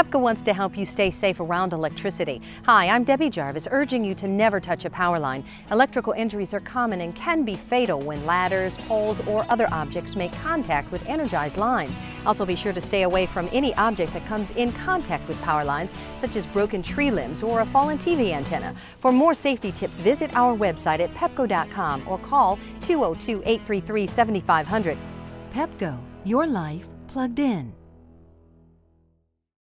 Pepco wants to help you stay safe around electricity. Hi, I'm Debbie Jarvis, urging you to never touch a power line. Electrical injuries are common and can be fatal when ladders, poles, or other objects make contact with energized lines. Also, be sure to stay away from any object that comes in contact with power lines, such as broken tree limbs or a fallen TV antenna. For more safety tips, visit our website at pepco.com or call 202 833 7500. Pepco, your life plugged in.